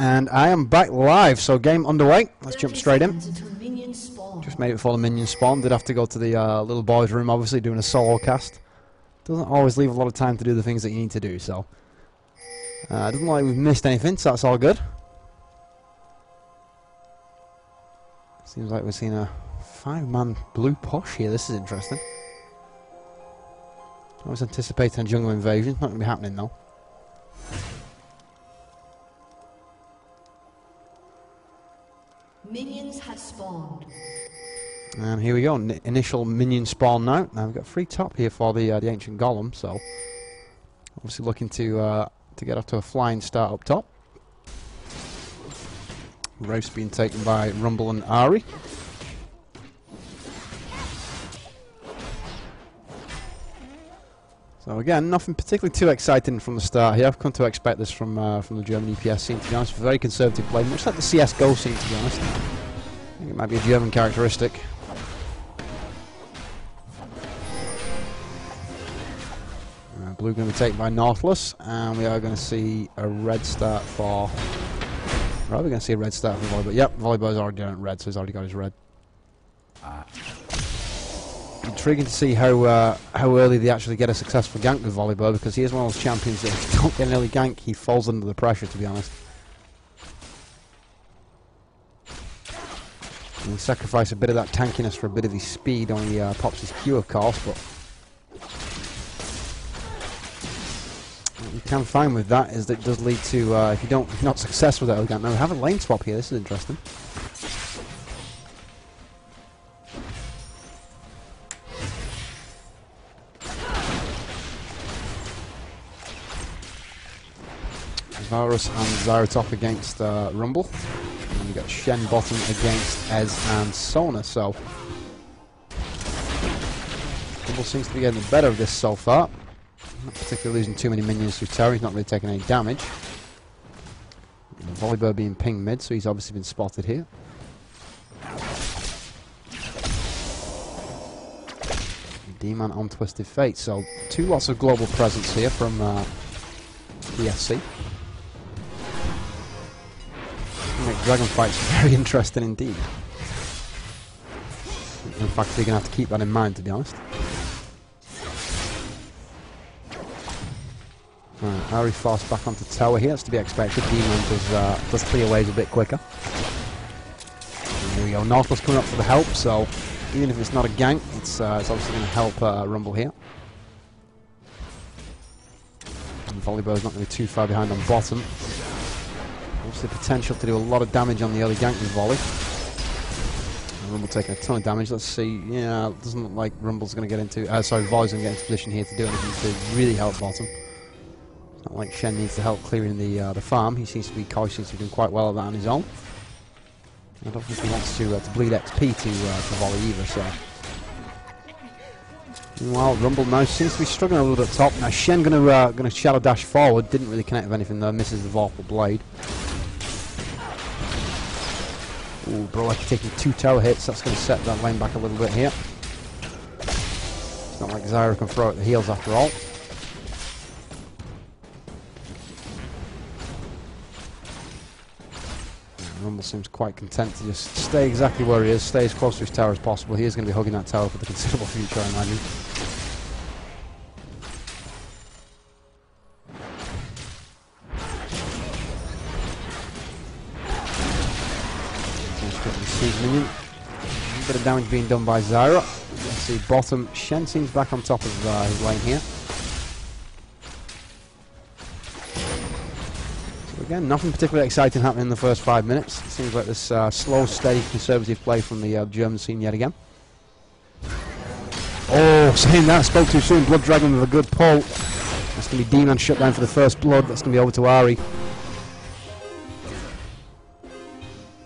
And I am back live, so game underway. Let's jump straight in. Seconds until minions spawn. Just made it before the minion spawn. Did have to go to the uh, little boys' room, obviously, doing a solo cast. Doesn't always leave a lot of time to do the things that you need to do, so. Uh, doesn't look like we've missed anything, so that's all good. Seems like we've seen a five-man blue push here. This is interesting. I was anticipating a jungle invasion. Not going to be happening, though. Minions have spawned. And here we go, n- initial minion spawn now. Now we've got free top here for the uh, the ancient golem, so obviously looking to uh, to get off to a flying start up top. Race being taken by Rumble and Ahri. So again, nothing particularly too exciting from the start here. I've come to expect this from uh, from the German EPS scene. To be honest, very conservative play, much like the CS CS:GO scene. To be honest, I think it might be a German characteristic. Uh, blue going to be taken by Nautilus, and we are going to see a red start for. We're going to see a red start for Volleyball. Yep, Volleyball's already done red, so he's already got his red. Intriguing to see how uh, how early they actually get a successful gank with Volleyball, because he is one of those champions that if you don't get an early gank, he falls under the pressure, to be honest. And he sacrifice a bit of that tankiness for a bit of his speed on he uh, pops his Q, of course, but What you can find with that is that it does lead to uh, if you don't if you're not successful with that elegant. Now we have a lane swap here. This is interesting. Varus and Zyra top against uh, Rumble. And we got Shen bottom against Ez and Sona. So Rumble seems to be getting the better of this so far. Not particularly losing too many minions to tower. He's not really taking any damage. Volleybird being pinged mid, so he's obviously been spotted here. D-Man on Twisted Fate. So two lots of global presence here from uh, ESC. Dragon fights very interesting indeed. In fact, they're going to have to keep that in mind, to be honest. Right, forced back onto tower here. That's to be expected. Demon does, uh, does clear ways a bit quicker. And we go. Nautilus coming up for the help, so even if it's not a gank, it's, uh, it's obviously going to help uh, Rumble here. Volleyball's not going to be too far behind on bottom. Obviously potential to do a lot of damage on the early gank with Volley. Rumble taking a ton of damage. Let's see. Yeah, doesn't look like Rumble's going to get into... Uh, sorry, Volley's going to get into position here to do anything to really help bottom. It's not like Shen needs the help clearing the uh, the farm. He seems to be Koi seems to be doing quite well at that on his own. I don't think he wants to uh, to bleed XP to uh, to volley either. So. Meanwhile, Rumble now seems to be struggling a little bit top. Now Shen gonna uh, gonna shadow dash forward. Didn't really connect with anything though. Misses the Vorpal blade. Ooh, Brolek taking two tower hits. That's going to set that lane back a little bit here. It's not like Zyra can throw out the heels after all. Rumble seems quite content to just stay exactly where he is, stay as close to his tower as possible. He is going to be hugging that tower for the considerable future, I imagine. Of damage being done by Zyra. Let's see, bottom. Shen seems back on top of uh, his lane here. Again, nothing particularly exciting happening in the first five minutes. It seems like this uh, slow, steady, conservative play from the uh, German scene yet again. Oh, saying that, spoke too soon. Blood Dragon with a good pull. That's going to be Demon shut down for the first blood. That's going to be over to Ahri.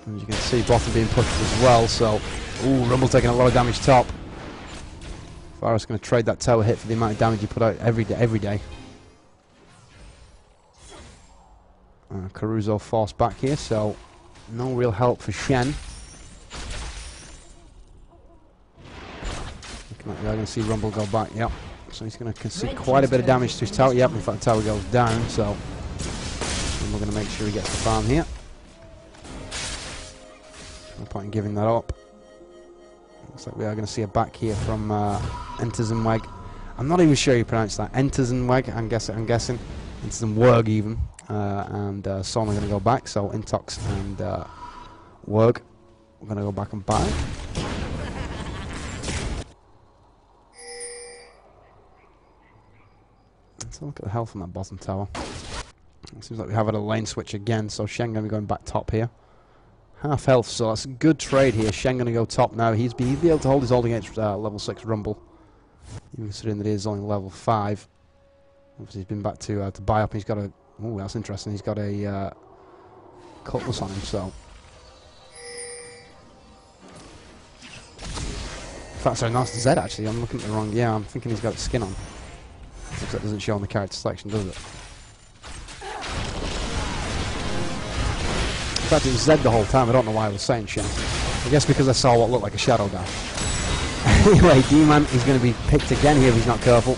As you can see, bottom being pushed as well, so... Ooh, Rumble taking a lot of damage top. Varus going to trade that tower hit for the amount of damage he put out every day. Every day. Uh, Caruso forced back here, so no real help for Shen. Looking like we are going to see Rumble go back, yep. So he's going to concede quite a bit of damage to his tower. Yep, in fact, the tower goes down, so we're going to make sure he gets the farm here. No point in giving that up. Looks like we are going to see a back here from uh, Enterzonweg. I'm not even sure you pronounce that. Enterzonweg, I'm guessing. I'm guessing. Enterzonwerg even. Uh, and uh, Son are going to go back. So Intox and uh, Werg. We're going to go back and back. Let's look at the health on that bottom tower. It seems like we have had a lane switch again, so Shen going to be going back top here. Half health, so that's a good trade here. Shen going to go top now. He's be, able to hold his hold against uh, level 6 Rumble. Even considering that he is only level 5. Obviously he's been back to uh, to buy up. He's got a... Oh, that's interesting. He's got a uh, cutlass on him, so... In fact, sorry, that's Z actually. I'm looking at the wrong... Yeah, I'm thinking he's got skin on. Looks that doesn't show on the character selection, does it? Fact, it was Z the whole time. I don't know why I was saying Shen. I guess because I saw what looked like a shadow dash. anyway, D-Man is going to be picked again here if he's not careful.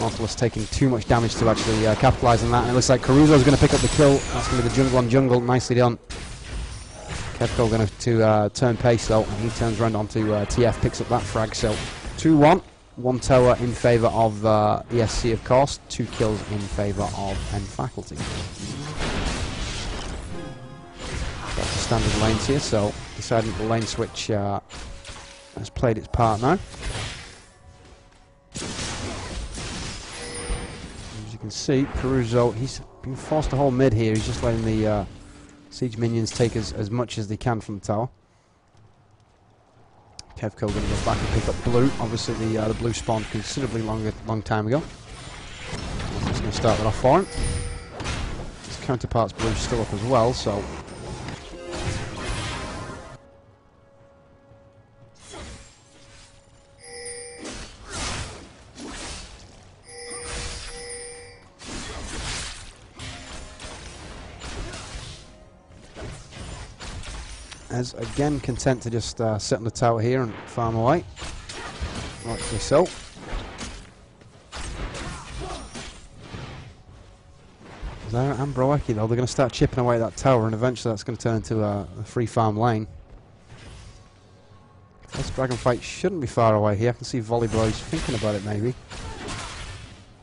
Nautilus taking too much damage to actually uh, capitalise on that. And it looks like Caruso is going to pick up the kill. That's going to be the jungle on jungle. Nicely done. Kevko going to uh, turn pace though, and he turns around onto uh, TF, picks up that frag. So 2-1. One tower in favour of uh, ESC, of course. Two kills in favour of N Faculty. Standard lanes here, so deciding the lane switch uh, has played its part now. As you can see, Caruso, he's been forced to hold mid here. He's just letting the uh, siege minions take as, as much as they can from the tower. Kevco going to go back and pick up blue. Obviously, the uh, the blue spawned considerably longer, long time ago. Just going to start that off for him. His counterpart's blue still up as well, so again content to just uh, sit on the tower here and farm away. Rightfully so. Zyra and Broeki though, they're going to start chipping away at that tower and eventually that's going to turn into a, a free farm lane. This dragon fight shouldn't be far away here. I can see Volley Boy's thinking about it maybe.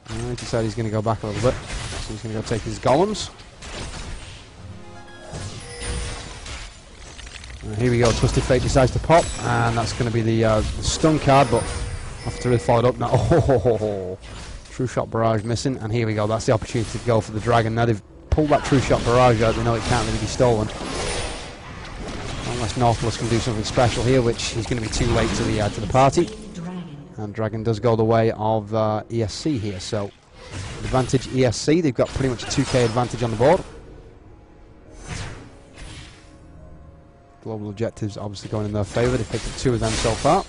Uh, he decided he's going to go back a little bit. So he's going to go take his golems. Here we go, Twisted Fate decides to pop, and that's going to be the, uh, stun card, but after really followed up now. Oh, ho, ho, ho. True Shot Barrage missing, and here we go, that's the opportunity to go for the Dragon. Now they've pulled that True Shot Barrage out, they know it can't really be stolen. Unless Nautilus can do something special here, which is going to be too late to the, uh, to the party. And Dragon does go the way of uh, ESC here, so advantage ESC, they've got pretty much a 2k advantage on the board. Global objectives obviously going in their favour. They've picked up two of them so far.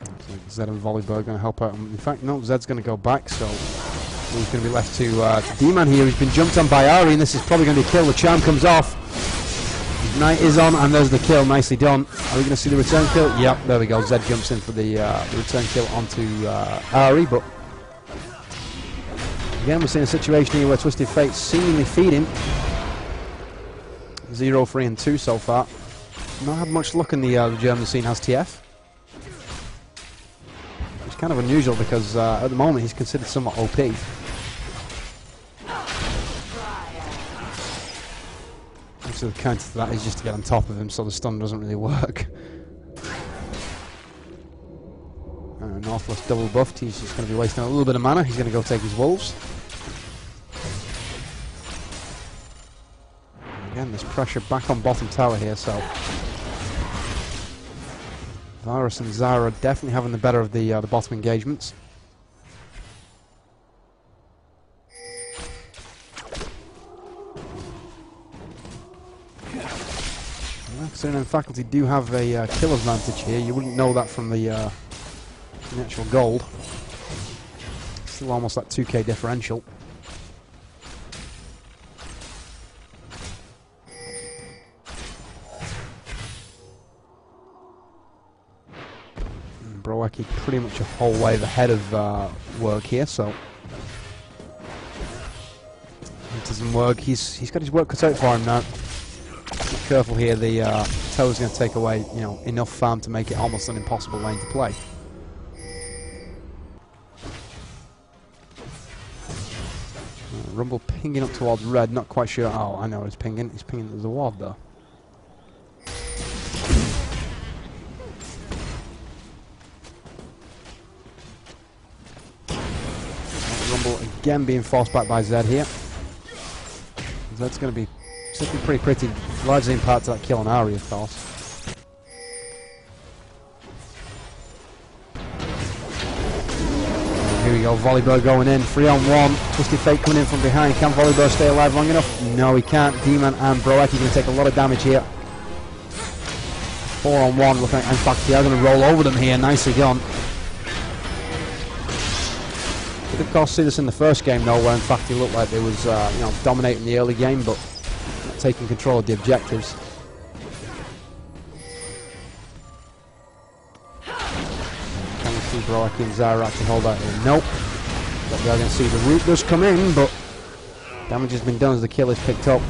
Looks like Zed and Volleyberg going to help out. In fact, no, Zed's going to go back, so he's going to be left to, uh, D-Man here. He's been jumped on by Ahri, and this is probably going to be kill. The charm comes off. Knight is on, and there's the kill. Nicely done. Are we going to see the return kill? Yep, there we go. Zed jumps in for the, uh, the return kill onto uh, Ahri, but Again, we're seeing a situation here where Twisted Fate seemingly feeding. him. Zero, three, and two so far. Not had much luck in the, uh, the German scene, has TF. It's kind of unusual because uh, at the moment he's considered somewhat OP. So the counter to that is just to get on top of him so the stun doesn't really work. Northwest double buffed, he's just going to be wasting a little bit of mana. He's going to go take his wolves. Again, there's pressure back on bottom tower here, so Varus and Zyra definitely having the better of the uh, the bottom engagements. Considering and faculty do have a uh, kill advantage here, you wouldn't know that from the, uh, the actual gold. Still almost that 2k differential. Pretty much a whole wave ahead of uh, work here, so it doesn't work. He's he's got his work cut out for him now. Not careful here. The uh, tower's going to take away you know enough farm to make it almost an impossible lane to play. Uh, Rumble pinging up towards red. Not quite sure. Oh, I know he's pinging. He's pinging the ward though. Again being forced back by Zed here. Zed's going to be sitting pretty pretty, largely in part to that kill on Ahri, of course. Here we go, Volleybird going in, three on one, Twisted Fate coming in from behind. Can Volleybird stay alive long enough? No, he can't. Demon and Broeki going to take a lot of damage here. Four on one, looking like, in fact, they are going to roll over them here. Nicely done. Did of course see this in the first game though, where in fact he looked like they was uh, you know dominating the early game, but not taking control of the objectives. Can we see Broeki and Zyra actually hold out here? Nope. But we are going to see the root does come in, but damage has been done as the kill is picked up.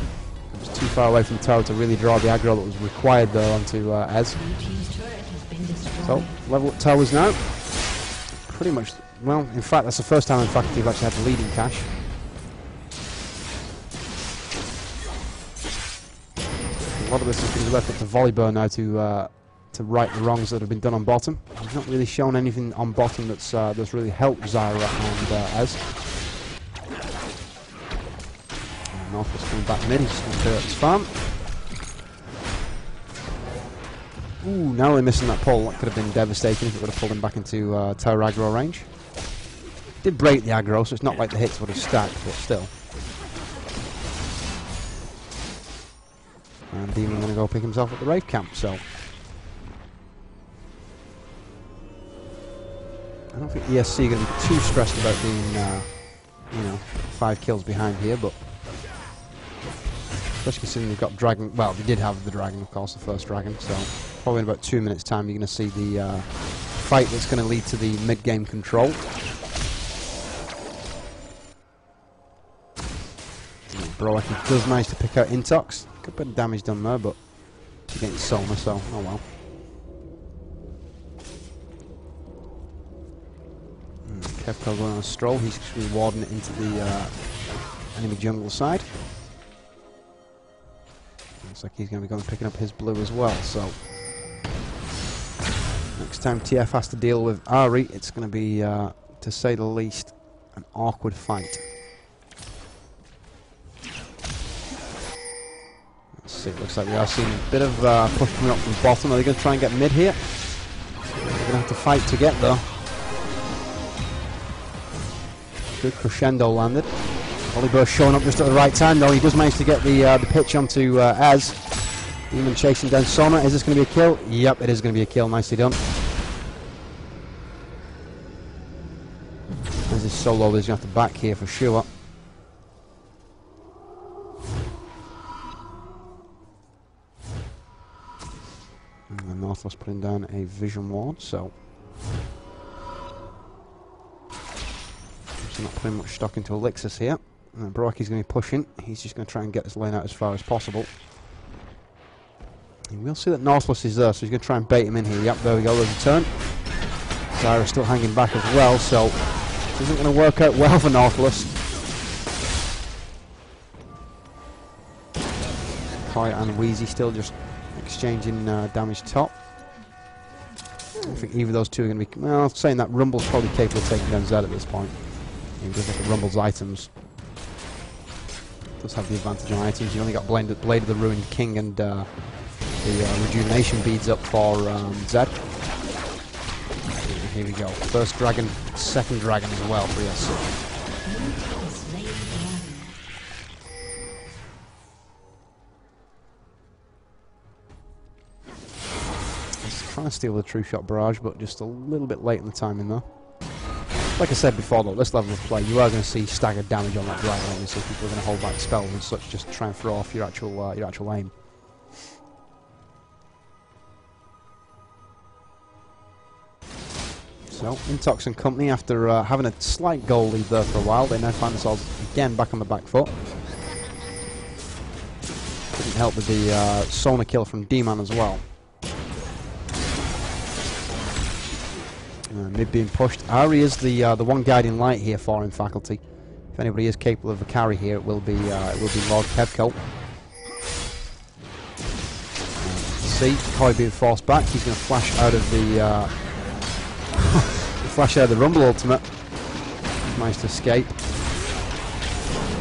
It was too far away from tower to really draw the aggro that was required there onto uh, Ez. Blue team's turret has been destroyed. So, level up towers now. Pretty much, well, in fact, that's the first time, in fact, you've actually had the leading cash. A lot of this is going to be left up to Volleybird now to uh, to right the wrongs that have been done on bottom. He's not really shown anything on bottom that's uh, that's really helped Zyra and uh. And Northwest coming back mid, he's going to clear up his farm. Ooh, narrowly missing that pull. That could have been devastating if it would have pulled him back into uh, range. Did break the aggro, so it's not like the hits would have stacked, but still. And Demon going to go pick himself at the Wraith camp, so. I don't think ESC going to be too stressed about being, uh, you know, five kills behind here, but. Especially considering they've got Dragon. Well, they did have the Dragon, of course, the first Dragon, so probably in about two minutes' time you're going to see the uh, fight that's going to lead to the mid-game control. Broeki does manage to pick out Intox. Good bit of damage done there, but he's getting Soma, so oh well. Kevco going on a stroll. He's rewarding it into the uh, enemy jungle side. Looks like he's going to be going picking up his blue as well, so... Next time TF has to deal with Ahri, it's going to be, uh, to say the least, an awkward fight. Let's see, it looks like we are seeing a bit of uh, push coming up from bottom. Are they going to try and get mid here? They're going to have to fight to get there. Good crescendo landed. Oliver showing up just at the right time though. He does manage to get the uh, the pitch onto uh, Ez. Demon chasing down Sona. Is this going to be a kill? Yep, it is going to be a kill. Nicely done. As his solo, he's going to have to back here for sure. And Northwest putting down a vision ward, so So not putting much stock into Elixir here. Uh, Broeki's going to be pushing. He's just going to try and get this lane out as far as possible. And we'll see that Northwest is there, so he's going to try and bait him in here. Yep, there we go, there's a turn. Zyra's still hanging back as well, so isn't going to work out well for Northwest. Koi and Wheezy still just exchanging uh, damage top. I think either of those two are going to be... Well, I'm saying that Rumble's probably capable of taking down Zed at this point. He does look at Rumble's items. Does have the advantage on items. You only got Blade, Blade of the Ruined King and uh, the uh, rejuvenation beads up for um, Zed. Here we go. First dragon, second dragon as well for ESC. Trying to steal the True Shot Barrage, but just a little bit late in the timing though. Like I said before, though, this level of play, you are going to see staggered damage on that dragon. Obviously, people are going to hold back spells and such, just try and throw off your actual uh, your actual aim. So, Intox and company, after uh, having a slight goal lead there for a while, they now find themselves again back on the back foot. help with the uh, Sona kill from D-Man as well. Uh, mid being pushed. Ahri is the uh, the one guiding light here for him, faculty. If anybody is capable of a carry here, it will be uh, it will be Lord Kevco. See, Koi being forced back. He's going to flash out of the uh, flash out of the Rumble Ultimate. He's managed to escape.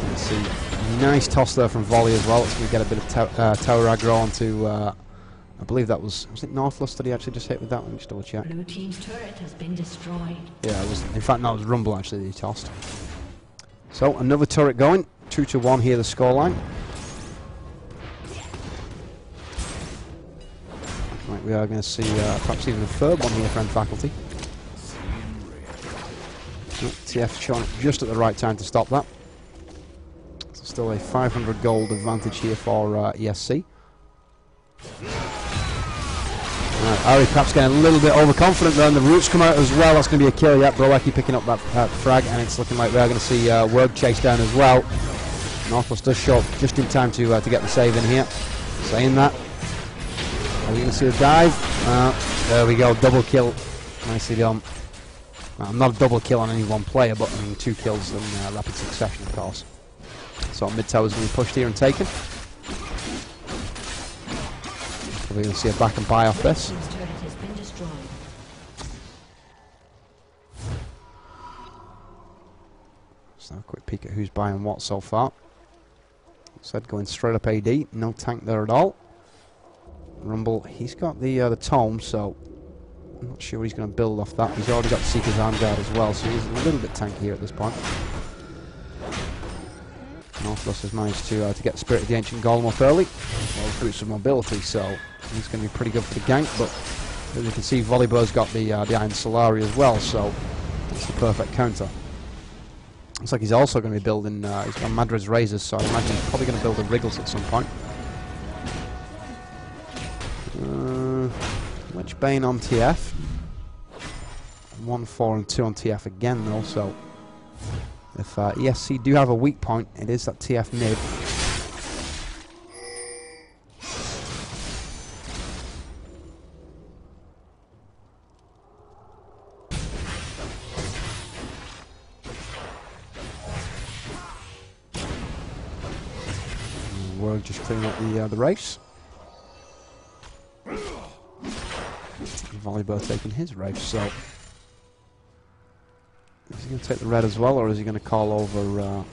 Let's see, nice toss there from Volley as well. It's going to get a bit of uh, tower aggro onto. I believe that was was it Northless that he actually just hit with that one. Just double check. Blue team's turret has been destroyed. Yeah, it was. In fact, that was Rumble actually that he tossed. So another turret going. Two to one here. The scoreline. Right, we are going to see uh, perhaps even a third one here, friend faculty. Oh, TF showing just at the right time to stop that. So still a 500 gold advantage here for uh, ESC. Right, Ahri perhaps getting a little bit overconfident there, and the roots come out as well. That's going to be a kill. Yep, Brolecki picking up that uh, frag, and it's looking like we're going to see uh, Worg chase down as well. Northwest does show up just in time to uh, to get the save in here. Saying that, are we going to see the dive? Uh, there we go, double kill. Nicely done. Well, not a double kill on any one player, but I mean two kills in uh, rapid succession, of course. So mid tower's going to be pushed here and taken. Going to see a back and buy off this. Let's have a quick peek at who's buying what so far. Zed going straight up AD, no tank there at all. Rumble, he's got the uh, the tome, so I'm not sure he's going to build off that. He's already got Seeker's Arm Guard as well, so he's a little bit tanky here at this point. Northless has managed to uh, to get Spirit of the Ancient Golem up early, well boots of mobility, so he's going to be pretty good for the gank. But as you can see, Volleybird's got the uh, the Iron Solari as well, so it's the perfect counter. Looks like he's also going to be building. Uh, he's got Madred's razors, so I imagine he's probably going to build a Wriggles at some point. Uh, Bane on TF. One, four, and two on TF again, though. So if uh, ESC do have a weak point, it is that TF mid. Cleaning up the uh, the race. Volleyball taking his race, so is he going to take the red as well, or is he going to call over uh,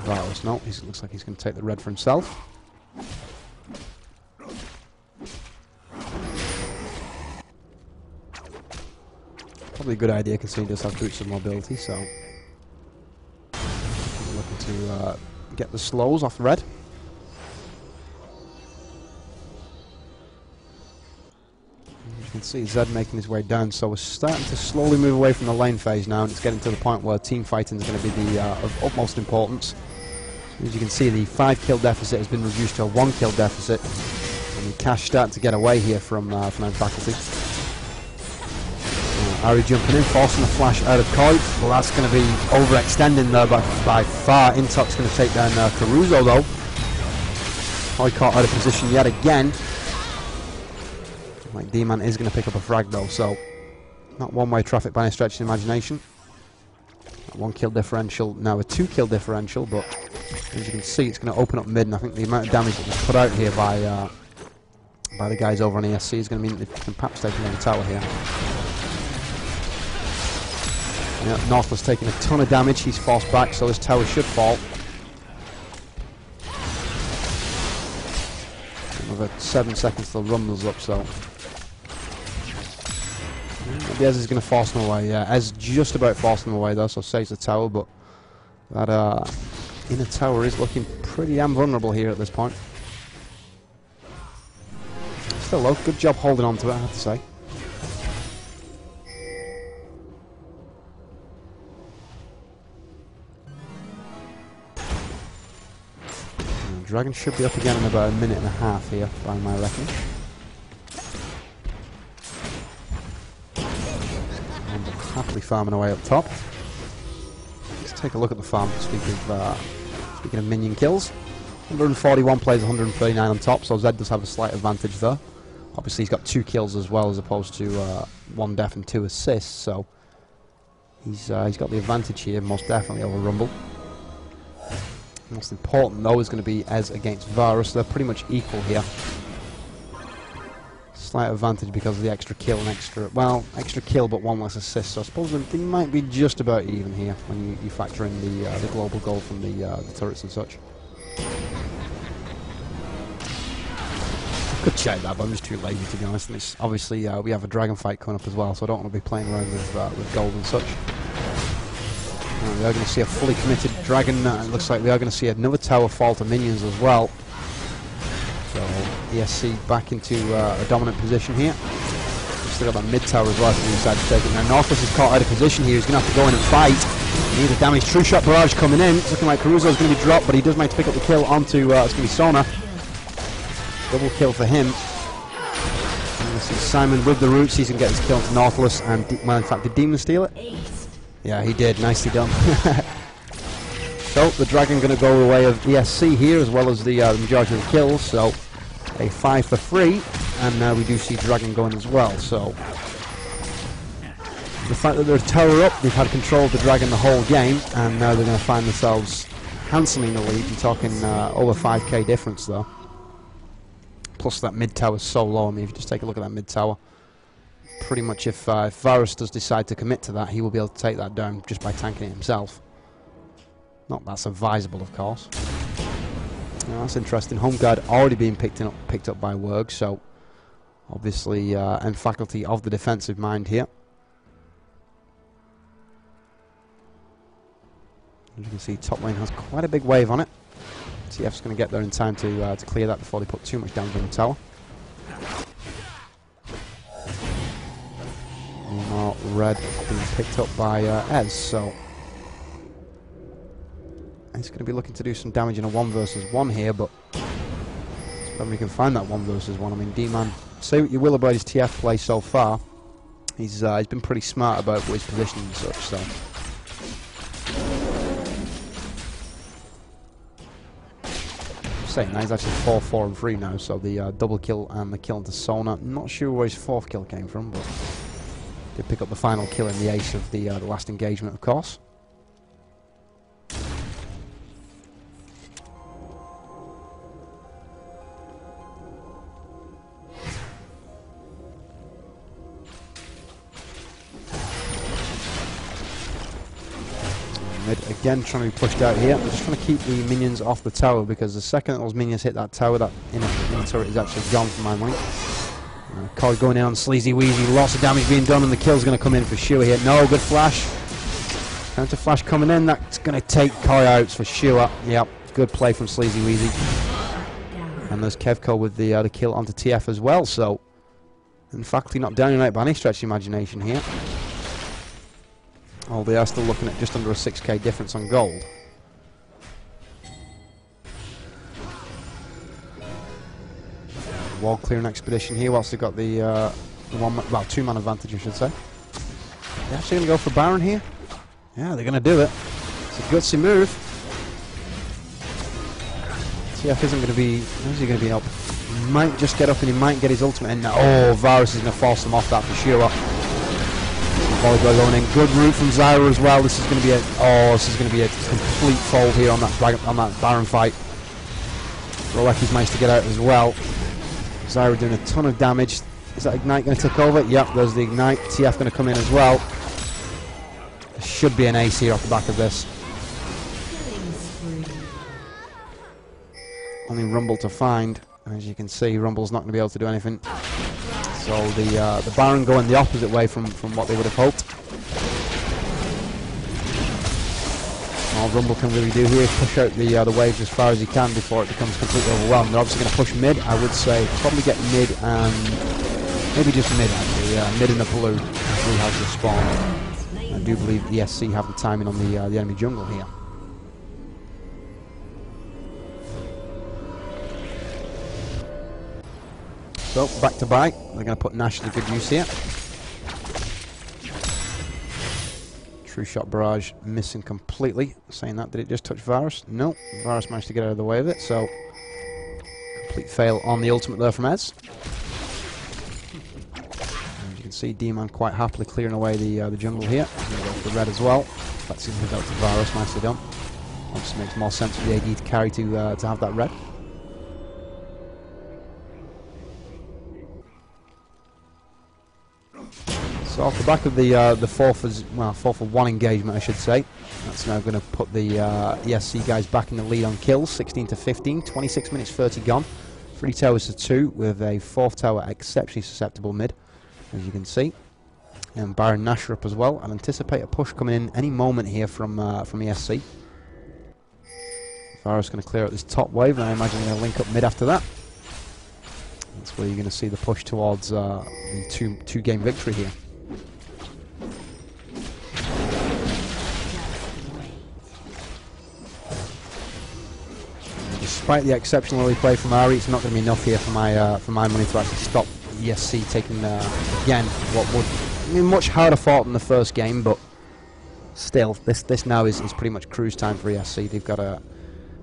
Varus? No, he looks like he's going to take the red for himself. Probably a good idea considering he does have boots of mobility, so looking to uh, get the slows off red. See Zed making his way down, so we're starting to slowly move away from the lane phase now, and it's getting to the point where team fighting is going to be the uh, of utmost importance. As you can see, the five kill deficit has been reduced to a one kill deficit, and the cash starting to get away here from uh, from faculty. Uh, Ahri jumping in, forcing the flash out of Koi. Well, that's going to be overextending there by, by far. Intok's going to take down uh, Caruso though. Koi caught out of position yet again. Like D-Man is going to pick up a frag though, so not one-way traffic by any stretch of the imagination. That one kill differential, now a two kill differential, but as you can see, it's going to open up mid, and I think the amount of damage that was put out here by uh, by the guys over on ESC is going to mean that they can perhaps take another tower here. Yeah, Northless taking a ton of damage. He's forced back, so this tower should fall. Another seven seconds till Rumbles up, so Ez is going to force away. Yeah, Ez just about forcing him away though, so saves the tower. But that uh, inner tower is looking pretty damn vulnerable here at this point. Still though, good job holding on to it, I have to say. Dragon should be up again in about a minute and a half here, by my reckoning. Farming away up top. Let's take a look at the farm. Speaking of uh, speaking of minion kills, 141 plays 139 on top, so Zed does have a slight advantage there. Obviously, he's got two kills as well, as opposed to uh, one death and two assists, so he's uh, he's got the advantage here, most definitely over Rumble. Most important though is going to be Ez against Varus. They're pretty much equal here. Slight advantage because of the extra kill and extra, well, extra kill but one less assist. So I suppose they- might be just about even here when you, you factor in the uh, the global goal from the, uh, the turrets and such. Could check that, but I'm just too lazy to be honest. And it's obviously uh, we have a dragon fight coming up as well, so I don't want to be playing around with uh, with gold and such. Uh, we are going to see a fully committed dragon. Uh, it looks like we are going to see another tower fall to minions as well. ESC back into uh, a dominant position here. We've still got that mid tower as well decide to take it. Now Northwest is caught out of position here. He's going to have to go in and fight. Need a damage. True shot barrage coming in. It's looking like Caruso's going to be dropped, but he does manage to pick up the kill onto. Uh, it's going to be Sona. Double kill for him. This is Simon with the roots. He's going to get his kill onto Nautilus. And well, in fact, did Demon steal it? Yeah, he did. Nicely done. so the dragon going to go the way of ESC here, as well as the, uh, majority of the kills. So a five for three, and now we do see dragon going as well. So the fact that they're tower up, they've had control of the dragon the whole game, and now they're going to find themselves handsomely in the lead. You're talking uh, over 5k difference though. Plus that mid tower is so low. I mean, if you just take a look at that mid tower pretty much if, uh, if Varus does decide to commit to that, he will be able to take that down just by tanking it himself. Not that's advisable, of course. That's interesting. Home guard already being picked up, picked up by Werg, so obviously uh, and faculty of the defensive mind here. As you can see, top lane has quite a big wave on it. TF's going to get there in time to uh, to clear that before they put too much damage on the tower. Meanwhile, red being picked up by uh, Ez, so he's going to be looking to do some damage in a one versus one here, but when we can find that one versus one. I mean, D-Man, say what you will about his TF play so far, he's uh, he's been pretty smart about his positioning and such. So. Saying that he's actually 4 4 and 3 now, so the uh, double kill and the kill into Sona. Not sure where his fourth kill came from, but did pick up the final kill in the ace of the, uh, the last engagement, of course. Again trying to be pushed out here. We're just trying to keep the minions off the tower because the second those minions hit that tower, that inner, inner turret is actually gone from my mind. Uh, going down, Sleazy Wheezy, lots of damage being done, and the kill's going to come in for sure here. No, good flash. Counter flash coming in, that's going to take Koi out for sure. Yep, good play from Sleazy Wheezy. And there's Kevco with the, uh, the kill onto TF as well, so. In fact, not down right by any stretch of imagination here. Oh, they are still looking at just under a 6k difference on gold. Wall clearing expedition here, whilst they've got the, uh, one, well, two man advantage, I should say. They're actually going to go for Baron here. Yeah, they're going to do it. It's a gutsy move. TF isn't going to be. Where's he going to be up? He might just get up and he might get his ultimate. And oh, Varus is going to force them off that for sure. Going in. Good route from Zyra as well. This is going to be a. Oh, this is going to be a complete fold here on that on that Baron fight. Rolecki's managed to get out as well. Zyra doing a ton of damage. Is that Ignite going to take over? Yep, there's the Ignite. TF going to come in as well. There should be an ace here off the back of this. Only Rumble to find. And As you can see, Rumble's not going to be able to do anything. So the uh, the Baron going the opposite way from, from what they would have hoped. All Rumble can really do here is push out the uh, the waves as far as he can before it becomes completely overwhelmed. They're obviously going to push mid. I would say probably get mid and maybe just mid actually. Yeah, mid in the blue after he has the spawn. I do believe the SC have the timing on the uh, the enemy jungle here. So back to back. They're going to put Nash to good use here. True Shot Barrage missing completely. Saying that, did it just touch Varus? No, Varus managed to get out of the way of it, so complete fail on the ultimate there from Ez. And you can see D-Man quite happily clearing away the uh, the jungle here. Go the red as well. That's even out to Varus, nicely done. Obviously makes more sense for the AD to carry to uh, to have that red. So off the back of the uh, the four for well four for one engagement, I should say. That's now going to put the uh, ESC guys back in the lead on kills, 16 to 15, 26 minutes 30 gone. Three towers to two, with a fourth tower exceptionally susceptible mid, as you can see. And Baron Nashor up as well. I'd anticipate a push coming in any moment here from uh, from ESC. Varus going to clear out this top wave, and I imagine they're going to link up mid after that. That's where you're going to see the push towards uh, the two two game victory here. Despite the exceptional early play from Ahri, it's not going to be enough here for my uh, for my money to actually stop ESC taking uh, again what would I mean, much harder fought than the first game, but still, this this now is, is pretty much cruise time for ESC. They've got a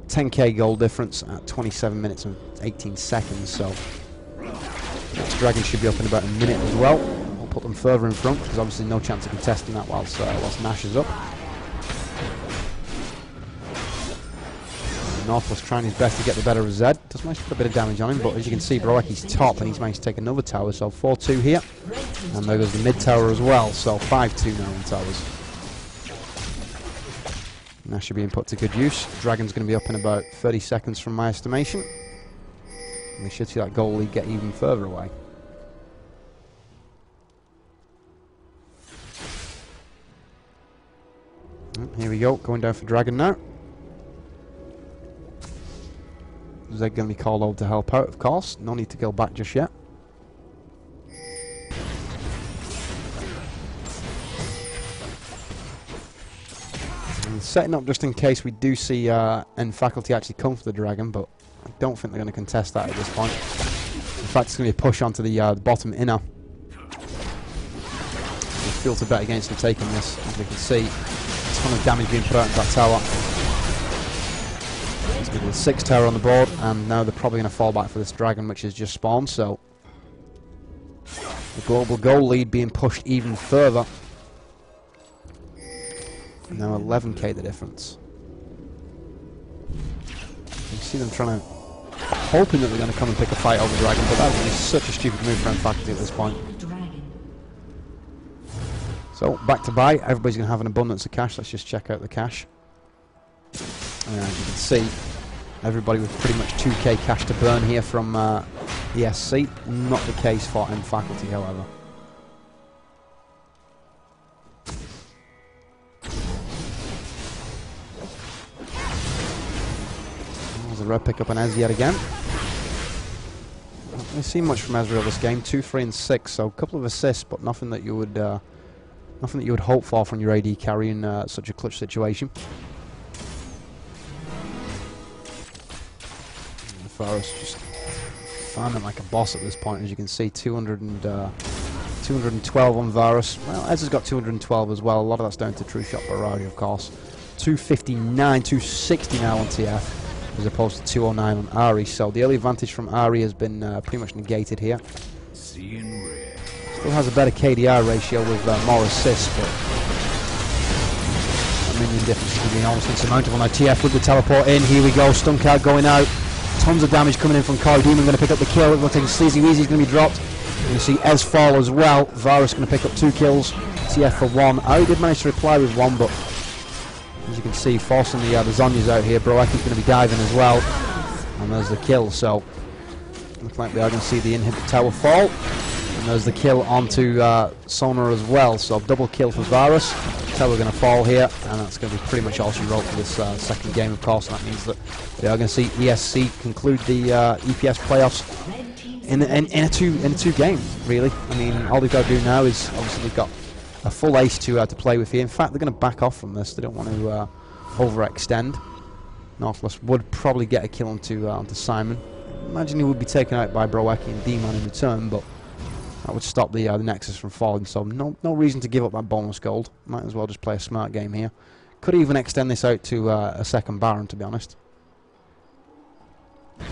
10k goal difference at 27 minutes and 18 seconds, so dragon should be up in about a minute as well. We'll put them further in front because obviously no chance of contesting that whilst uh, whilst Nash is up. Northwest trying his best to get the better of Zed. Does manage to put a bit of damage on him, but as you can see, Broeki's top and he's managed to take another tower, so 4-2 here. And there goes the mid tower as well, so 5-2 now in towers. Nash should be input to good use. Dragon's going to be up in about 30 seconds from my estimation. And we should see that goal lead get even further away. Mm, Here we go, going down for Dragon now. Zed going to be called over to help out, of course. No need to go back just yet. And setting up just in case we do see uh, end faculty actually come for the dragon, but I don't think they're going to contest that at this point. In fact, it's going to be a push onto the, uh, the bottom inner. We feel to bet against them taking this, as we can see. A ton of damage being put out into that tower. The sixth tower on the board, and now they're probably going to fall back for this dragon, which has just spawned, so... The global goal lead being pushed even further. Now 11k the difference. You see them trying to... Hoping that they're going to come and pick a fight over Dragon, but that would be such a stupid move from faculty at this point. So, back to buy. Everybody's going to have an abundance of cash. Let's just check out the cash. And as you can see, everybody with pretty much 2k cash to burn here from uh, ESC. Not the case for M faculty, however. There's a red pickup on Ez yet again. Not really seen much from Ezreal this game. Two, three, and six. So a couple of assists, but nothing that you would uh, nothing that you would hope for from your AD carry in uh, such a clutch situation. Forest just farming like a boss at this point, as you can see. 200 and, uh, 212 on Varus. Well, Ez has got 212 as well. A lot of that's down to True Shot Barrage, of course. 259, 260 now on TF, as opposed to 209 on Ahri. So the early advantage from Ahri has been uh, pretty much negated here. Still has a better KDR ratio with uh, more assists, but a minion difference is being almost insurmountable. Now TF with the teleport in. Here we go. Stunkout going out. Tons of damage coming in from Koi Demon. Going to pick up the kill. We're taking Sleazy Weezy's going to be dropped. You see Ez fall as well. Varus going to pick up two kills. TF for one. Ahri did manage to reply with one, but as you can see, forcing the, uh, the Zhonya's out here. Broeki's going to be diving as well. And there's the kill. So, looks like we are going to see the inhibit tower fall. And there's the kill onto uh, Sona as well. So, double kill for Varus. So we're going to fall here. And that's going to be pretty much all she wrote for this uh, second game, of course. And that means that we are going to see ESC conclude the uh, EPS playoffs in, in, in a two in a two game really. I mean, all they've got to do now is obviously they've got a full ace to uh, to play with here. In fact, they're going to back off from this. They don't want to uh, overextend. Northwest would probably get a kill onto uh, onto Simon. Imagine he would be taken out by Broeki and D-Man in return, but That would stop the uh, the Nexus from falling. So no no reason to give up that bonus gold. Might as well just play a smart game here. Could even extend this out to uh, a second Baron, to be honest. That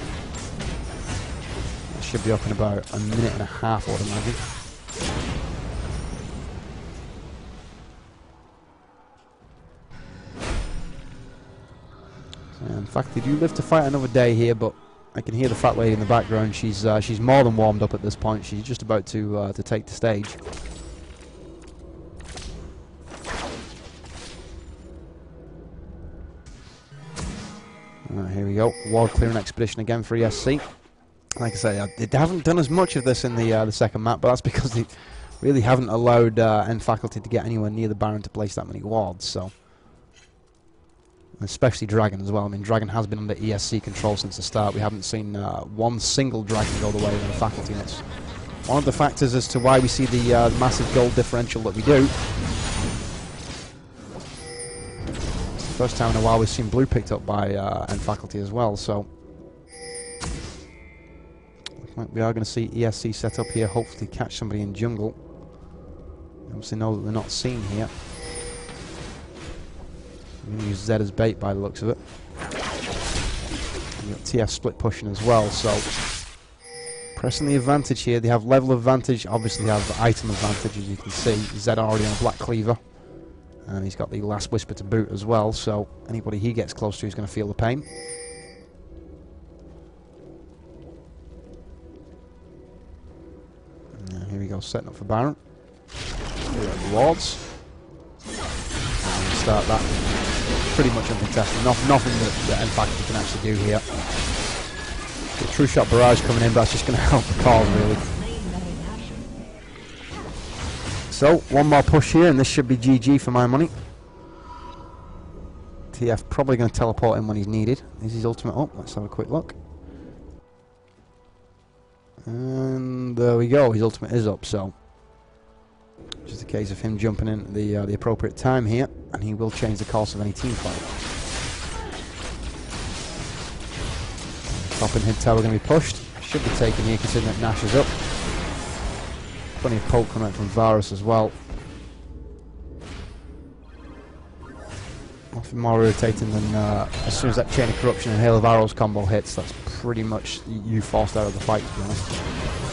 should be up in about a minute and a half, I would imagine. in fact, they do live to fight another day here, but I can hear the fat lady in the background. She's uh, she's more than warmed up at this point. She's just about to uh, to take the stage. Here we go. Ward clearing expedition again for ESC. Like I say, uh, they haven't done as much of this in the uh, the second map, but that's because they really haven't allowed uh, n!faculty to get anywhere near the Baron to place that many wards. So especially Dragon as well. I mean, Dragon has been under ESC control since the start. We haven't seen uh, one single Dragon go the way of the faculty, and it's one of the factors as to why we see the uh, massive gold differential that we do. It's the first time in a while we've seen blue picked up by uh, Faculty as well, so we are going to see ESC set up here, hopefully catch somebody in jungle. Obviously know that they're not seen here. Use Z as bait by the looks of it. TF split pushing as well, so pressing the advantage here. They have level advantage, obviously they have item advantage as you can see. Zed already on black cleaver. And he's got the last whisper to boot as well, so anybody he gets close to is going to feel the pain. Here we go, setting up for Baron. Rewards. And start that pretty much uncontested. No, nothing that, that End can actually do here. The True Shot Barrage coming in, but that's just going to help the cause, really. So, one more push here, and this should be GG for my money. TF probably going to teleport in when he's needed. Is his ultimate up? Let's have a quick look. And there we go, his ultimate is up, so just a case of him jumping in at the, uh, the appropriate time here, and he will change the course of any team fight. Top and hit tower going to be pushed. Should be taken here considering that Nash is up. Plenty of poke coming out from Varus as well. Nothing more irritating than uh, as soon as that Chain of Corruption and Hail of Arrows combo hits, that's pretty much you forced out of the fight to be honest.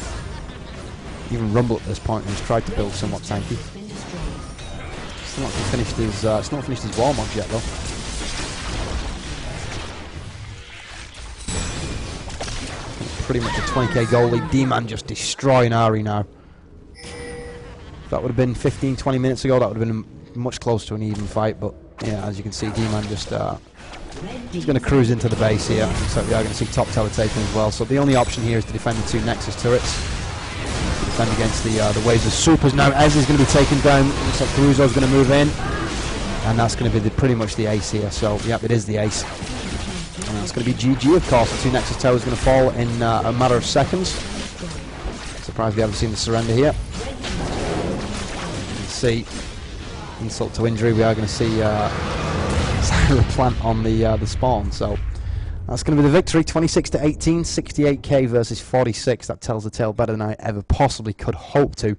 Even Rumble at this point has tried to build somewhat tanky. Still not finished his uh, still not finished his Warmog yet though. Pretty much a 20k goalie. D-Man just destroying Ahri now. If that would have been 15, 20 minutes ago, that would have been much closer to an even fight. But yeah, as you can see, D-Man just uh, he's going to cruise into the base here. So we are going to see top tower taken as well. So the only option here is to defend the two Nexus turrets against the uh, the waves of supers. Now Ez is going to be taken down. Looks like Caruso's going to move in. And that's going to be the, pretty much the ace here. So, yep, it is the ace. And that's going to be GG, of course. The two Nexus Towers going to fall in uh, a matter of seconds. Surprised we haven't seen the surrender here. You can see, insult to injury, we are going to see uh, Plant on the uh, the spawn. So, that's going to be the victory, 26 to 18, 68k versus 46. That tells the tale better than I ever possibly could hope to.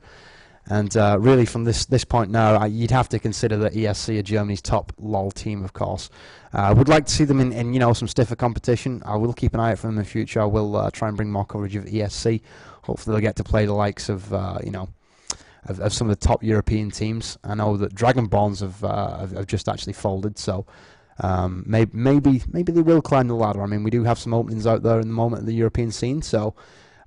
And uh, really, from this this point now, I, you'd have to consider that ESC are Germany's top LOL team, of course. Uh, I would like to see them in, in, you know some stiffer competition. I will keep an eye out for them in the future. I will uh, try and bring more coverage of ESC. Hopefully, they'll get to play the likes of uh, you know of, of, some of the top European teams. I know that Dragonborns have, uh, have, have just actually folded, so um, maybe, maybe, maybe they will climb the ladder. I mean, we do have some openings out there in the moment of the European scene, so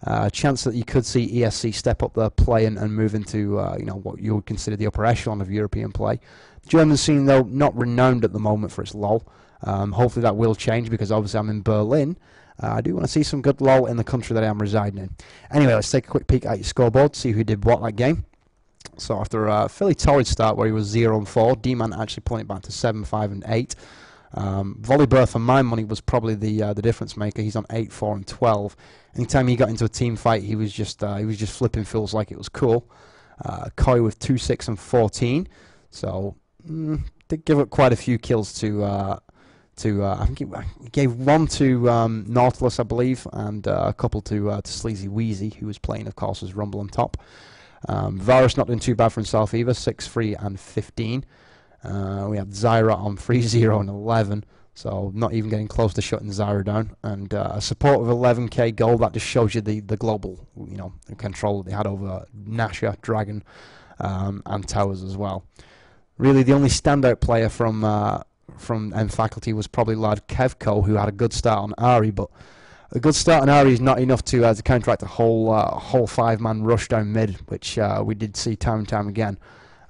uh, a chance that you could see ESC step up their play and, and move into uh, you know what you would consider the upper echelon of European play. The German scene, though, not renowned at the moment for its LOL. Um, hopefully that will change because obviously I'm in Berlin. Uh, I do want to see some good LOL in the country that I am residing in. Anyway, let's take a quick peek at your scoreboard, see who did what that game. So after a fairly torrid start where he was 0 and 4, D-Man actually pulling it back to 7, 5 and 8. Um, Volibear, for my money, was probably the uh, the difference maker. He's on eight, four, and twelve. Anytime he got into a team fight, he was just uh, he was just flipping fools like it was cool. Uh, Koi with two, six, and fourteen. So mm, did give up quite a few kills to uh, to uh, I think he, he gave one to um, Nautilus, I believe, and uh, a couple to uh, to Sleazy Wheezy, who was playing, of course, as Rumble on top. Um, Varus not doing too bad for himself either, six, three, and fifteen. Uh, we have Zyra on 3 0 and 11, so not even getting close to shutting Zyra down. And uh, a support of 11k gold, that just shows you the, the global you know control they had over Nashor, Dragon, um, and Towers as well. Really, the only standout player from uh, from n!faculty was probably lad Kevco, who had a good start on Ahri, but a good start on Ahri is not enough to uh, to counteract a whole uh, whole five man rush down mid, which uh, we did see time and time again.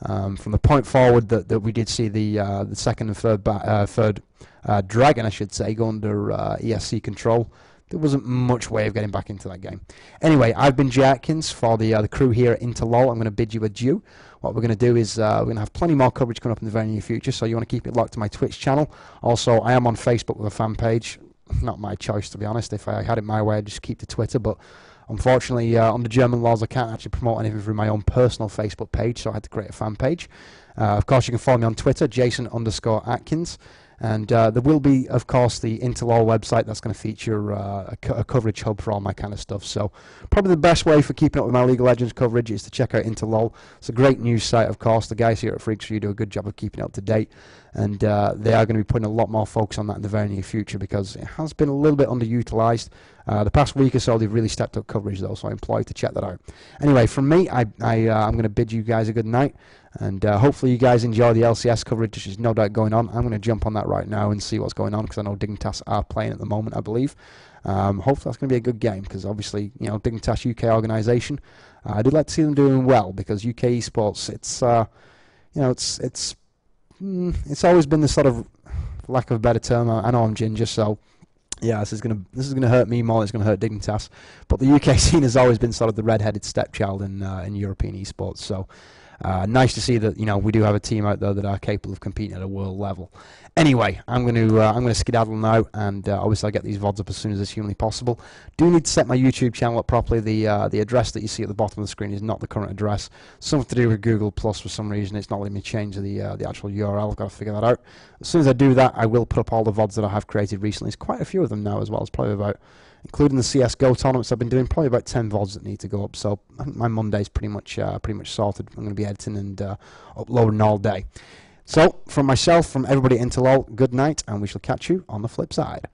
Um, from the point forward that, that we did see the uh, the second and third ba- uh, third uh, dragon, I should say, go under uh, ESC control. There wasn't much way of getting back into that game. Anyway, I've been Jay Atkins for the uh, the crew here at in2LOL. I'm going to bid you adieu. What we're going to do is uh, we're going to have plenty more coverage coming up in the very near future. So you want to keep it locked to my Twitch channel. Also, I am on Facebook with a fan page. Not my choice, to be honest. If I had it my way, I'd just keep the Twitter, but Unfortunately, uh, under German laws, I can't actually promote anything through my own personal Facebook page, so I had to create a fan page. Uh, of course, you can follow me on Twitter, Jason underscore Atkins. And uh, there will be, of course, the in2LOL website that's going to feature uh, a, co- a coverage hub for all my kind of stuff. So, probably the best way for keeping up with my League of Legends coverage is to check out in2LOL. It's a great news site, of course. The guys here at Freaks 4U do a good job of keeping up to date. And uh, they are going to be putting a lot more focus on that in the very near future because it has been a little bit underutilized. Uh, the past week or so, they've really stepped up coverage, though, so I implore you to check that out. Anyway, from me, I, I, uh, I'm going to bid you guys a good night. And uh, hopefully you guys enjoy the LCS coverage, which is no doubt going on. I'm going to jump on that right now and see what's going on because I know Dignitas are playing at the moment, I believe. Um, hopefully that's going to be a good game because obviously, you know, Dignitas UK organisation, uh, I would like to see them doing well because UK esports, it's, uh, you know, it's it's mm, it's always been the sort of lack of a better term. I know I'm ginger, so yeah, this is gonna this is gonna hurt me more. It's gonna hurt Dignitas, but the UK scene has always been sort of the red-headed stepchild in uh, in European esports. So uh, nice to see that you know we do have a team out there that are capable of competing at a world level. Anyway, I'm going to uh, I'm going to skedaddle now, and uh, obviously I'll get these vods up as soon as it's humanly possible. Do need to set my YouTube channel up properly. The uh, the address that you see at the bottom of the screen is not the current address. Something to do with Google Plus for some reason. It's not letting me change the uh, the actual URL. I've got to figure that out. As soon as I do that, I will put up all the vods that I have created recently. It's quite a few of them now as well. It's probably about including the CS:GO tournaments I've been doing, probably about ten vods that need to go up. So my Monday's pretty much uh, pretty much sorted. I'm going to be editing and uh, uploading all day. So from myself, from everybody at in2LOL, good night, and we shall catch you on the flip side.